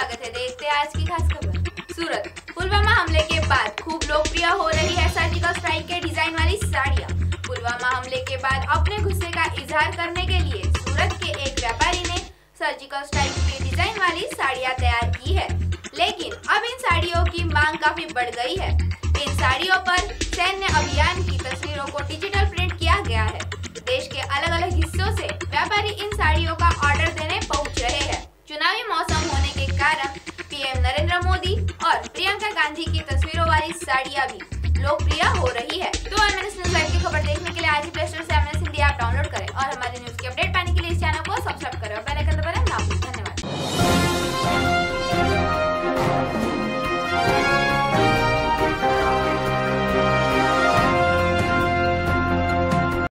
चलिए देखते हैं आज की खास खबर। सूरत। पुलवामा हमले के बाद खूब लोकप्रिय हो रही है सर्जिकल स्ट्राइक के डिज़ाइन वाली साड़ियाँ। पुलवामा हमले के बाद अपने गुस्से का इजहार करने के लिए सूरत के एक व्यापारी ने सर्जिकल स्ट्राइक की डिज़ाइन वाली साड़ियाँ तैयार की है। लेकिन अब इन साड़ियों की मांग काफ़ी बढ़ गई है। इन साड़ियों पर सैन्य अभियान की तस्वीरों को डिजिटल प्रिंट किया गया है। देश के अलग अलग हिस्सों से व्यापारी इन साड़ियों का और प्रियंका गांधी की तस्वीरों वाली साड़ियाँ भी लोकप्रिय हो रही है। तो की खबर देखने के लिए आज ही